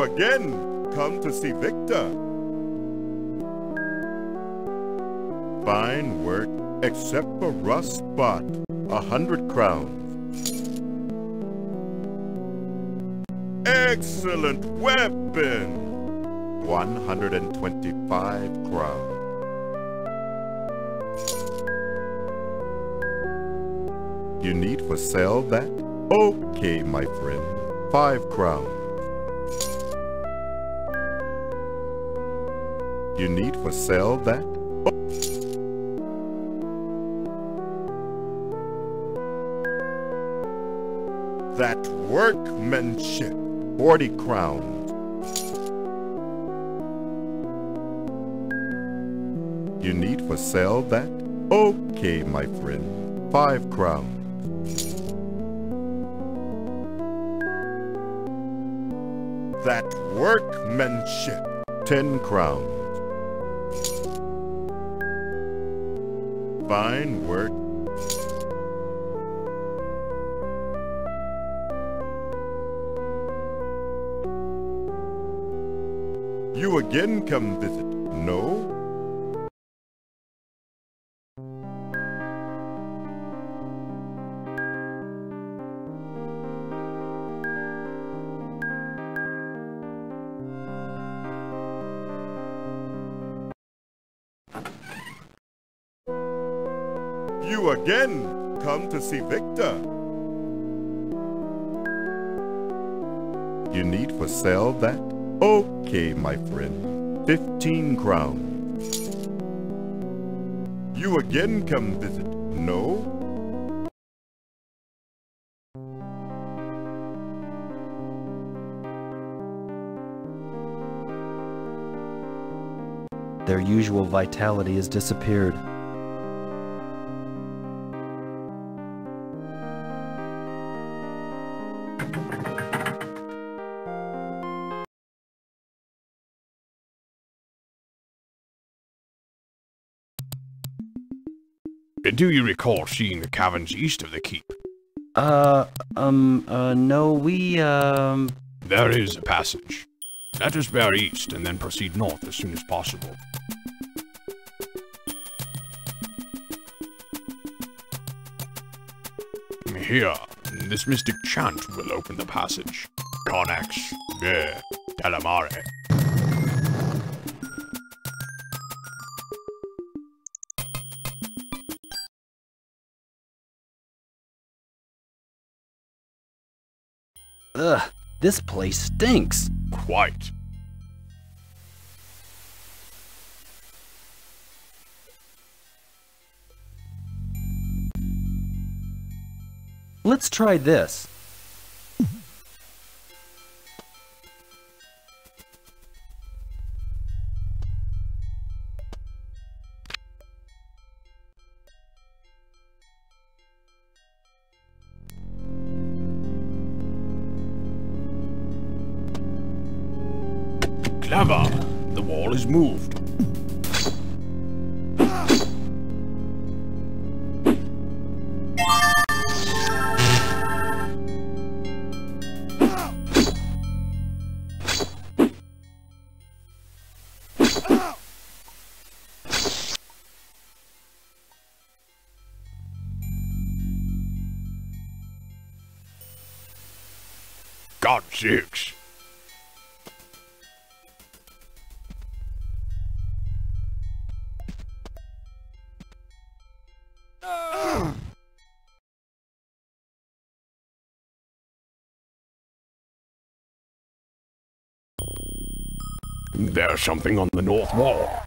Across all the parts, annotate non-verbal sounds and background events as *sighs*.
Again come to see Victor. Fine work, except for rust spot. A hundred crowns. Excellent weapon! 125 crowns. You need for sale that? Okay, my friend. Five crowns. You need for sale that? That workmanship. Forty crowns. You need for sale that? Okay, my friend. Five crowns. That workmanship. Ten crowns. Fine work. You again come visit, see Victor. You need for sale that? Okay, my friend. Fifteen crowns. You again come visit, no? Their usual vitality has disappeared. Do you recall seeing the caverns east of the keep? Uh, um, uh, no, we, um... There is a passage. Let us bear east and then proceed north as soon as possible. Here, this mystic chant will open the passage. Connex, yeah, Telemare. Ugh, this place stinks. Quite. Let's try this. Clever. The wall is moved. There's something on the north wall.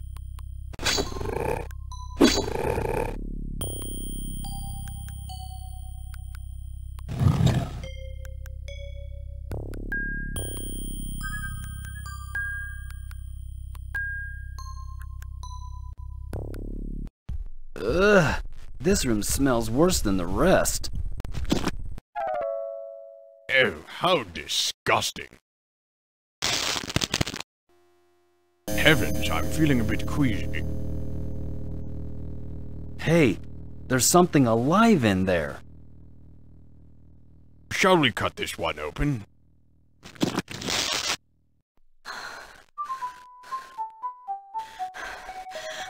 Ugh, this room smells worse than the rest. Oh, how disgusting. heavens, I'm feeling a bit queasy. Hey, there's something alive in there. Shall we cut this one open?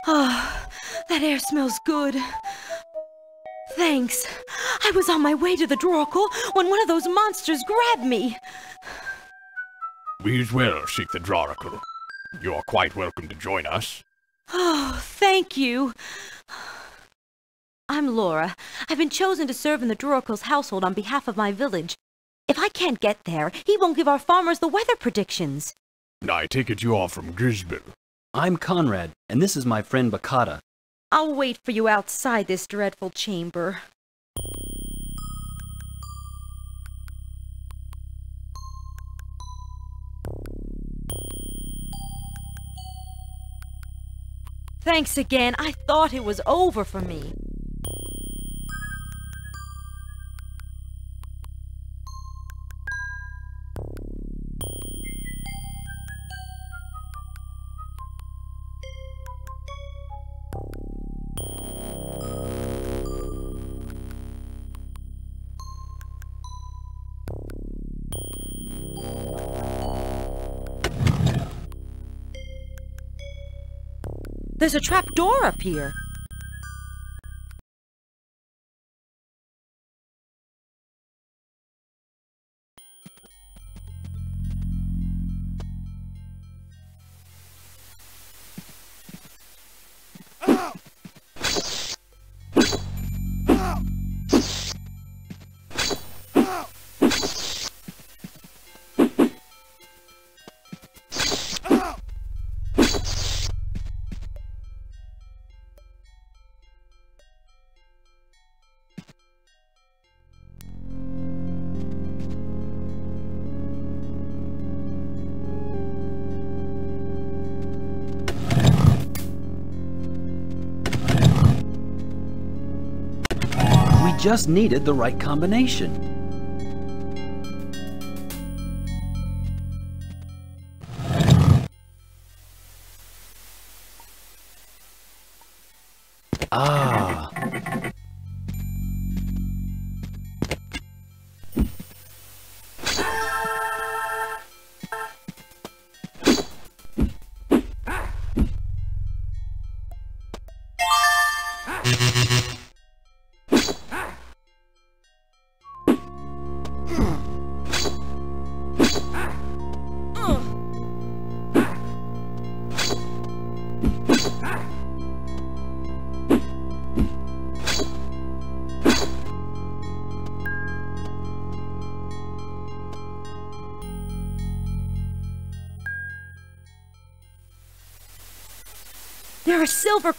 Oh, *sighs* that air smells good. Thanks. I was on my way to the Draracle when one of those monsters grabbed me. We as well seek the Draracle. You are quite welcome to join us. Oh, thank you. I'm Laura. I've been chosen to serve in the Draracle's household on behalf of my village. If I can't get there, he won't give our farmers the weather predictions. I take it you are from Grisbil. I'm Conrad, and this is my friend Baccata. I'll wait for you outside this dreadful chamber. Thanks again. I thought it was over for me. There's a trap door up here. Just needed the right combination. Ah,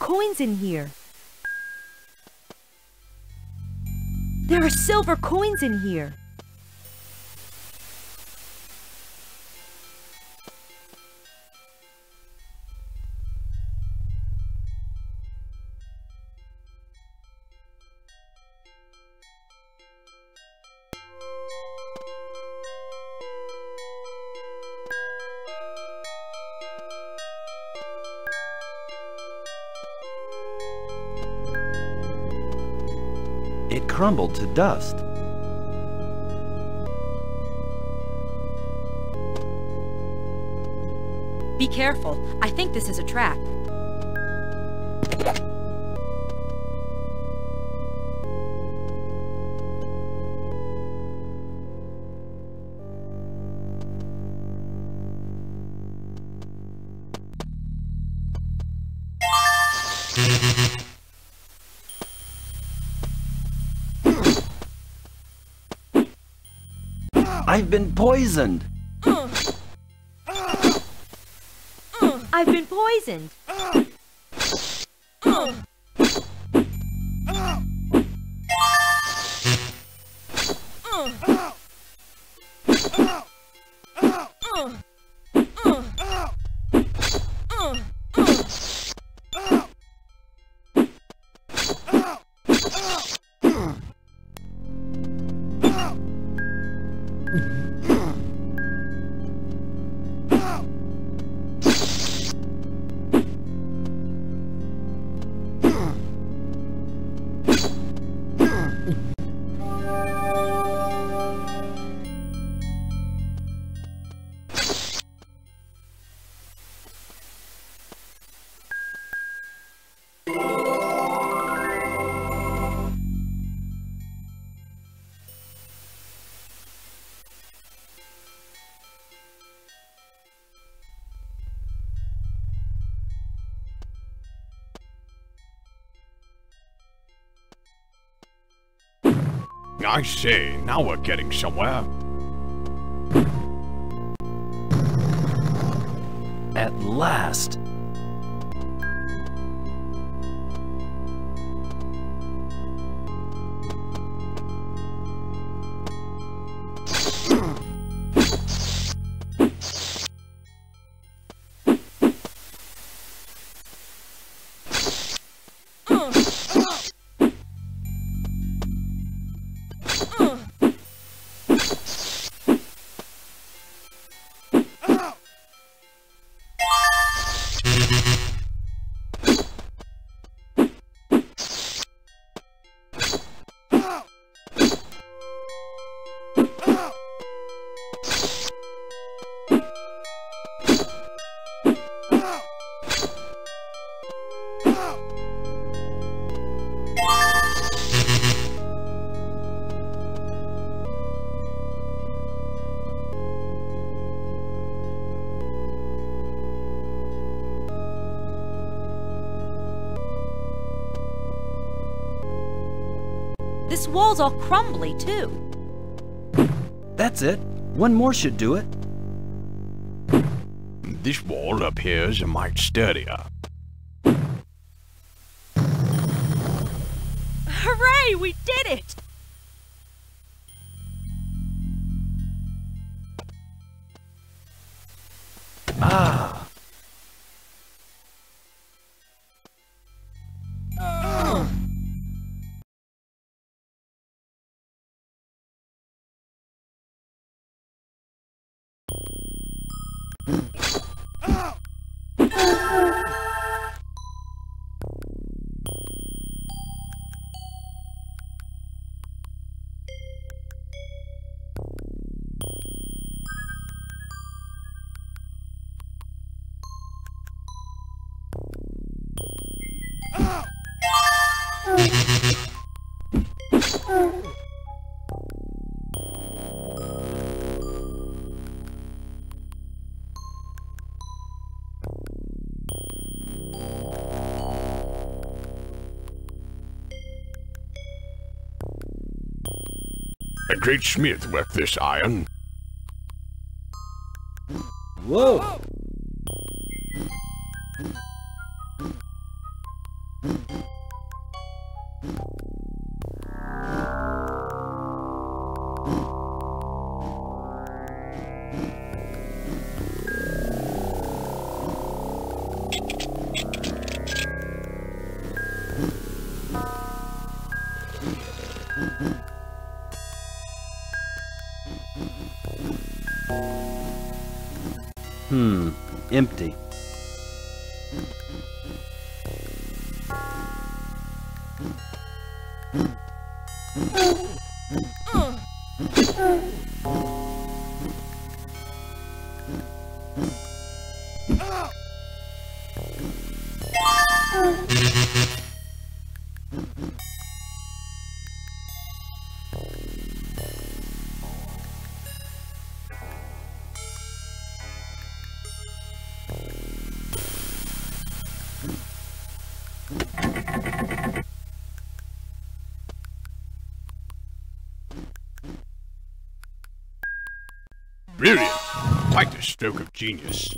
coins in here. There are silver coins in here. It crumbled to dust. Be careful. I think this is a trap. Been poisoned. I've been poisoned. Mm-hmm. I say, now we're getting somewhere. At last. Wall's all crumbly, too. That's it. One more should do it. This wall appears a mite sturdier. A great smith worked this iron. Whoa. Brilliant! Quite a stroke of genius.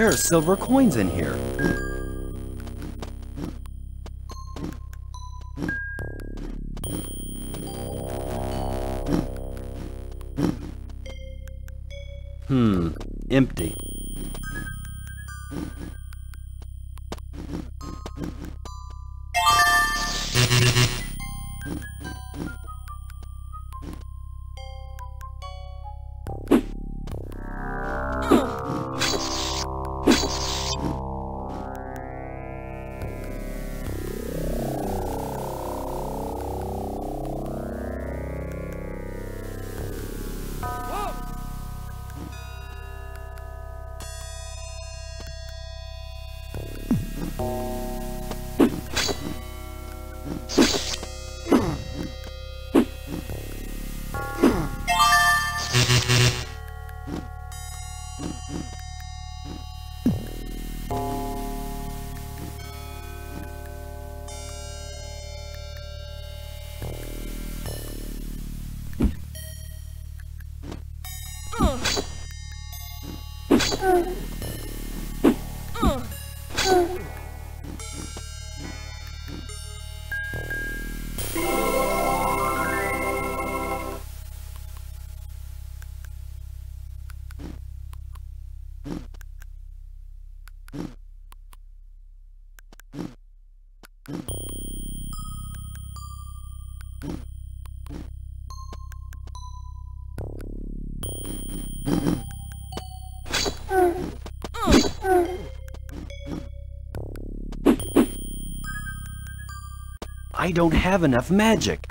There are silver coins in here. Bye. I don't have enough magic.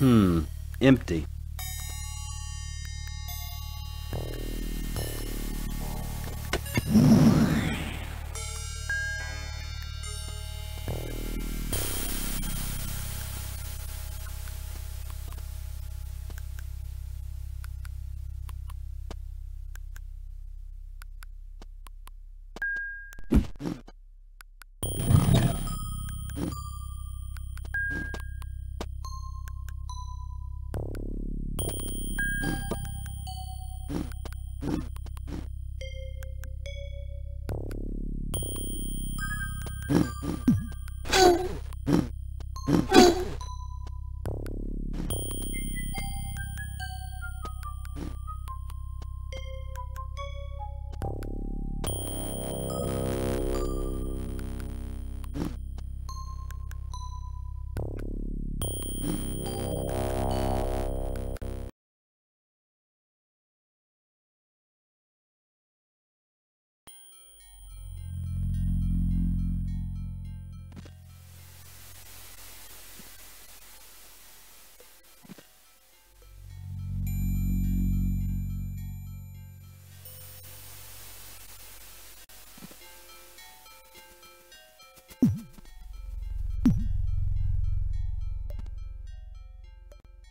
Hmm, empty.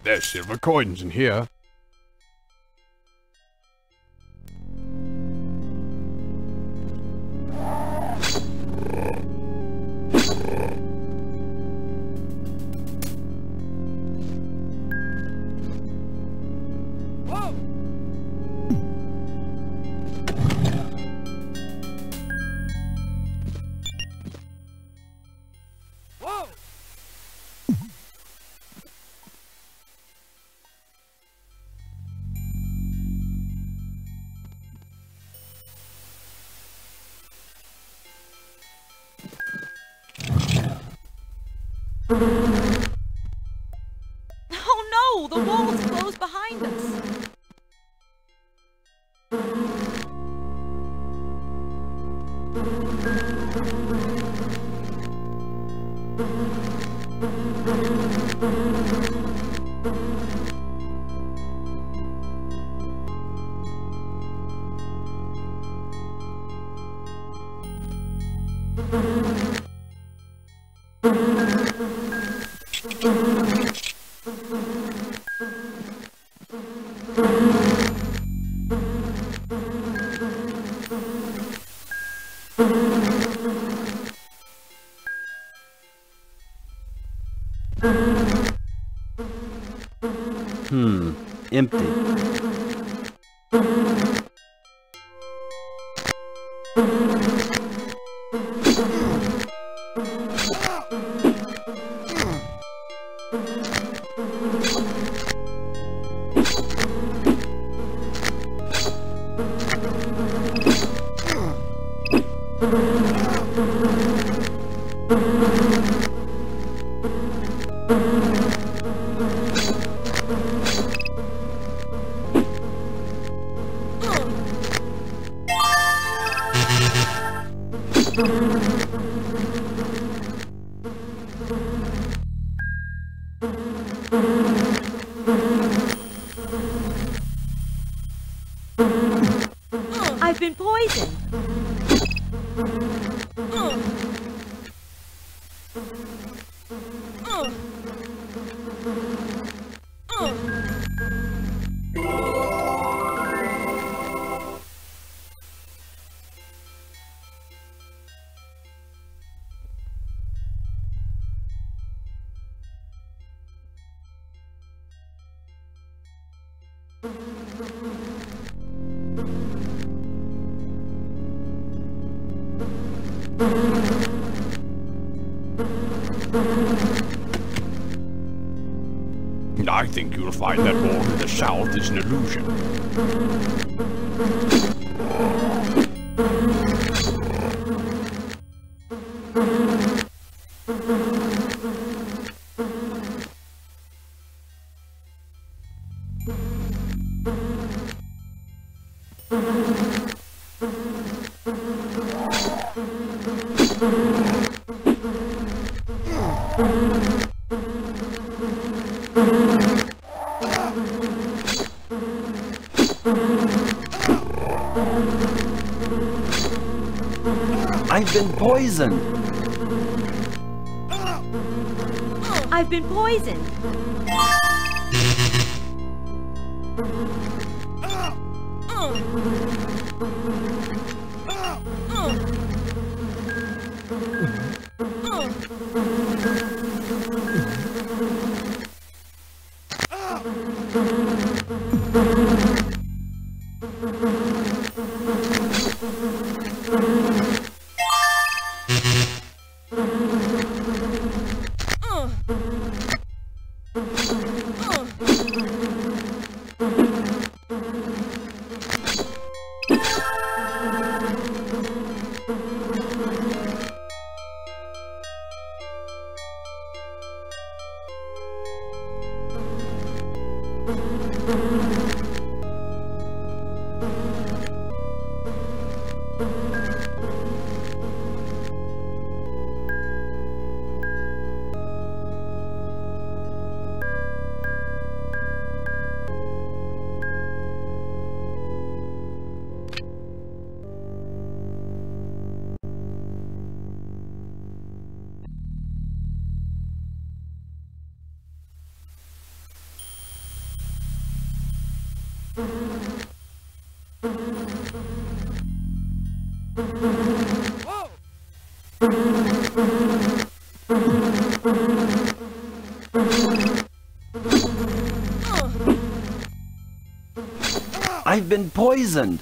There's silver coins in here. I've been poisoned. Is an illusion. Poisoned. I've been poisoned. I've been poisoned.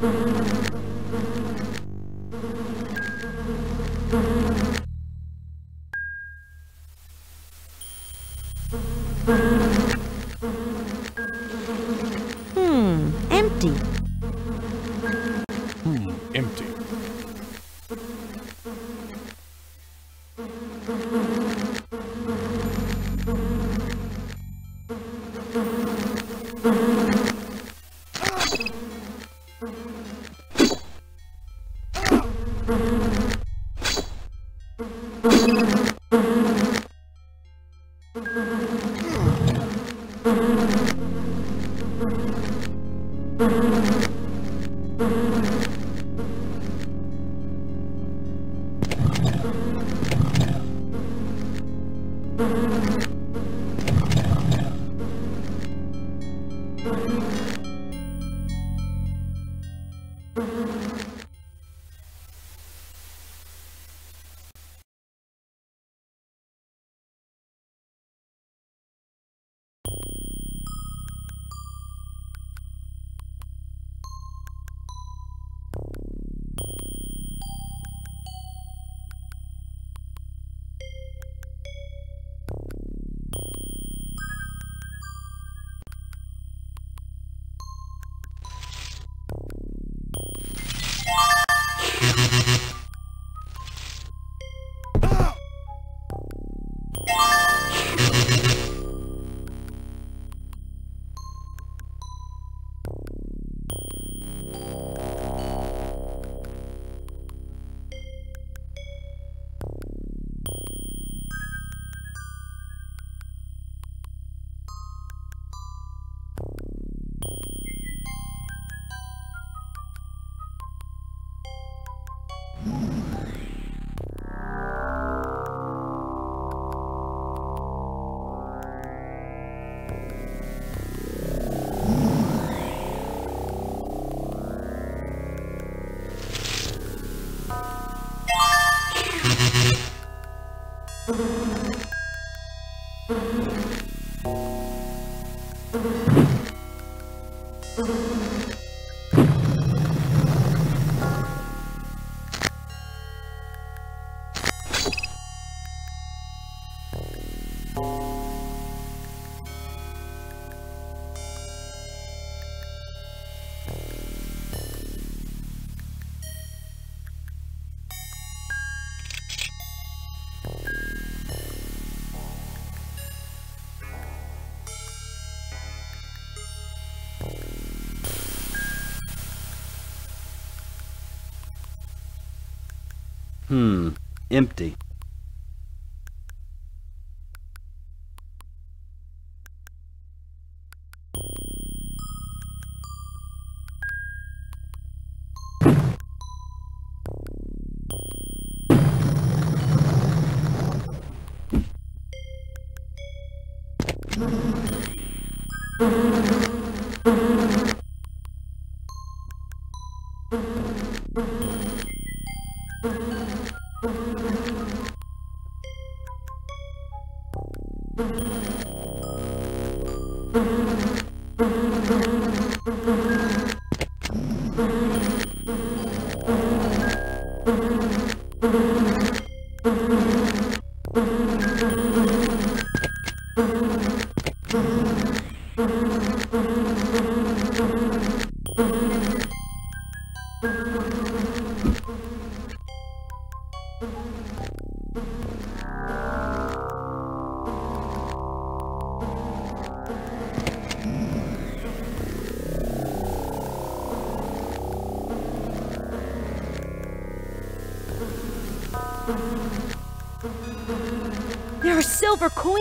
Hmm, Hmm, empty.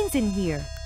Coins in here.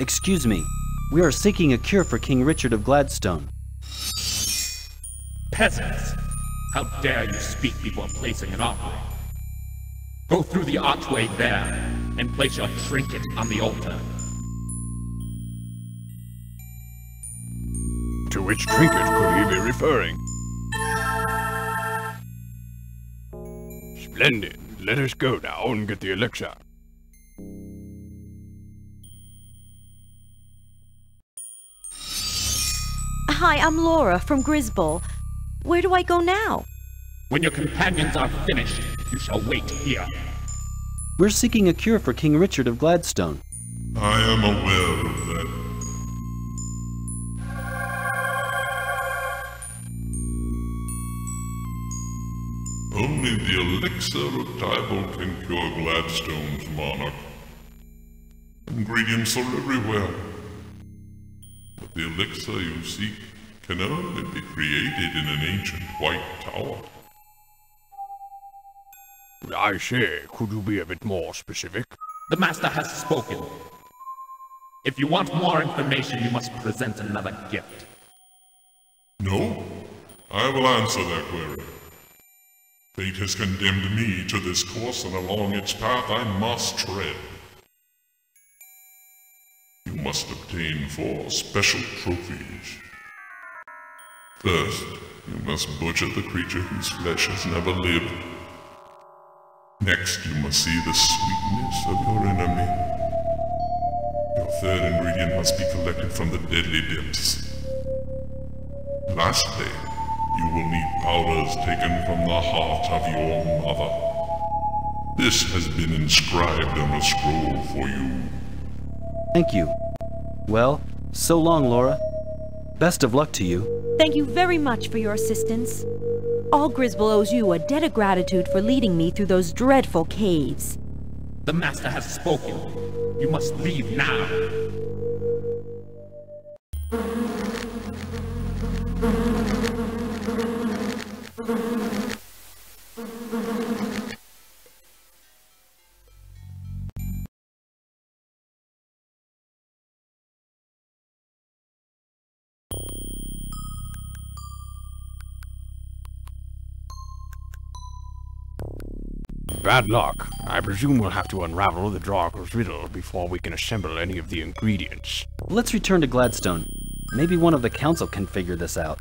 Excuse me. We are seeking a cure for King Richard of Gladstone. Peasants! How dare you speak before placing an offering? Go through the archway there and place your trinket on the altar. To which trinket could he be referring? Splendid. Let us go now and get the elixir. Hi, I'm Laura from Grisball. Where do I go now? When your companions are finished, you shall wait here. We're seeking a cure for King Richard of Gladstone. I am aware of elixir of Diebold can cure Gladstone's monarch. Ingredients are everywhere. But the elixir you seek can only be created in an ancient white tower. I say, could you be a bit more specific? The Master has spoken. If you want more information, you must present another gift. No, I will answer their query. Fate has condemned me to this course, and along its path I must tread. You must obtain four special trophies. First, you must butcher the creature whose flesh has never lived. Next, you must see the sweetness of your enemy. Your third ingredient must be collected from the deadly depths. Lastly, you will need powders taken from the heart of your mother. This has been inscribed on a scroll for you. Thank you. Well, so long, Laura. Best of luck to you. Thank you very much for your assistance. All Grisball owes you a debt of gratitude for leading me through those dreadful caves. The Master has spoken. You must leave now. Bad luck. I presume we'll have to unravel the Draracle's riddle before we can assemble any of the ingredients. Let's return to Gladstone. Maybe one of the council can figure this out.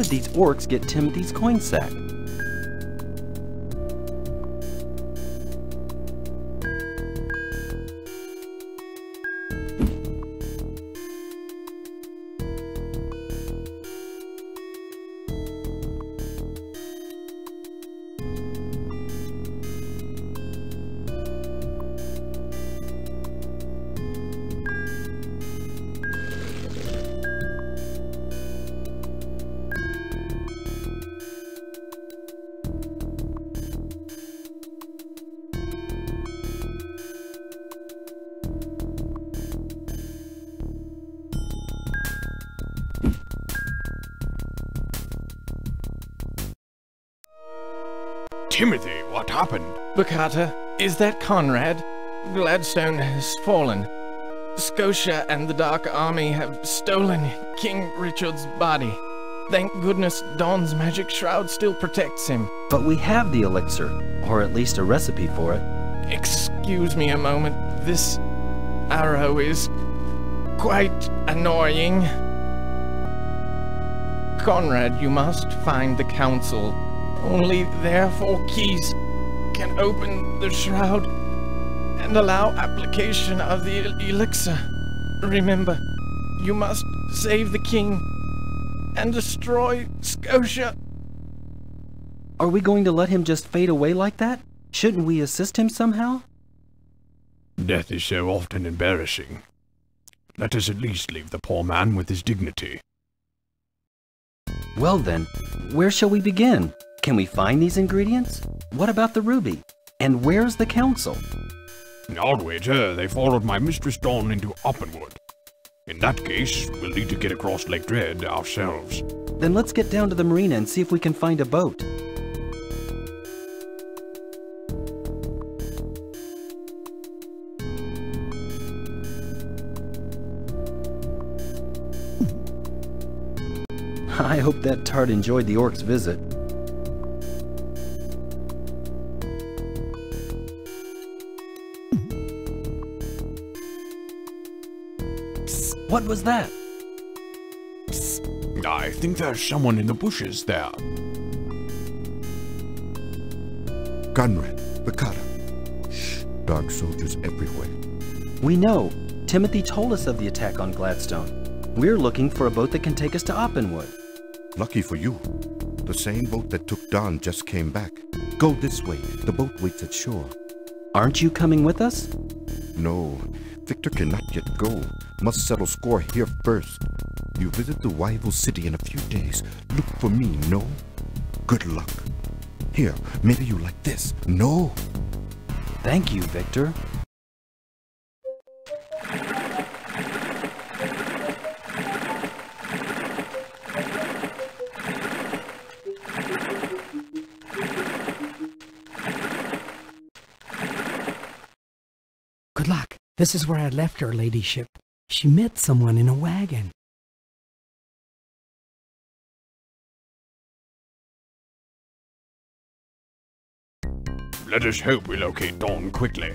Did these orcs get Timothy's coin sack? Timothy, what happened? Baccata, is that Conrad? Gladstone has fallen. Scotia and the Dark Army have stolen King Richard's body. Thank goodness Dawn's magic shroud still protects him. But we have the elixir, or at least a recipe for it. Excuse me a moment. This arrow is quite annoying. Conrad, you must find the council. Only their four keys can open the shroud and allow application of the elixir. Remember, you must save the king and destroy Scotia. Are we going to let him just fade away like that? Shouldn't we assist him somehow? Death is so often embarrassing. Let us at least leave the poor man with his dignity. Well then, where shall we begin? Can we find these ingredients? What about the ruby? And where's the council? I'll wager they followed my Mistress Dawn into Opinwood. In that case, we'll need to get across Lake Dread ourselves. Then let's get down to the marina and see if we can find a boat. *laughs* I hope that tart enjoyed the orc's visit. What was that? I think there's someone in the bushes there. Conrad, Baccata. Shh, dark soldiers everywhere. We know. Timothy told us of the attack on Gladstone. We're looking for a boat that can take us to Opinwood. Lucky for you. The same boat that took Dawn just came back. Go this way. The boat waits at shore. Aren't you coming with us? No, Victor cannot yet go. Must settle score here first. You visit the rival city in a few days. Look for me, no? Good luck. Here, maybe you like this. No? Thank you, Victor. This is where I left her ladyship. She met someone in a wagon. Let us hope we locate Dawn quickly.